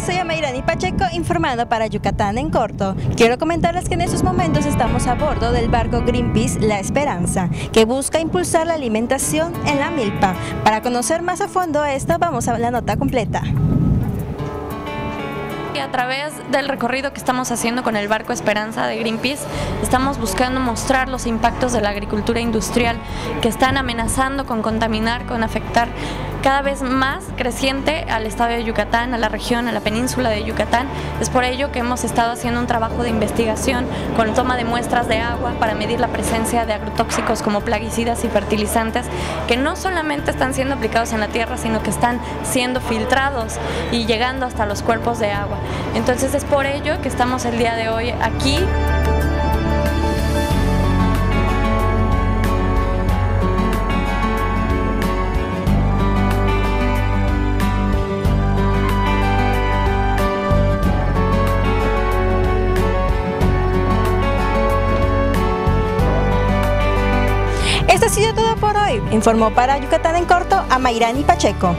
soy Amairani Pacheco informando para Yucatán en corto. Quiero comentarles que en estos momentos estamos a bordo del barco Greenpeace La Esperanza, que busca impulsar la alimentación en la milpa. Para conocer más a fondo esto, vamos a la nota completa a través del recorrido que estamos haciendo con el barco Esperanza de Greenpeace, estamos buscando mostrar los impactos de la agricultura industrial que están amenazando con contaminar, con afectar cada vez más creciente al estado de Yucatán, a la región, a la península de Yucatán. Es por ello que hemos estado haciendo un trabajo de investigación con toma de muestras de agua para medir la presencia de agrotóxicos como plaguicidas y fertilizantes que no solamente están siendo aplicados en la tierra, sino que están siendo filtrados y llegando hasta los cuerpos de agua. Entonces es por ello que estamos el día de hoy aquí. Esto ha sido todo por hoy. Informó para Yucatán en corto a Mayrani Pacheco.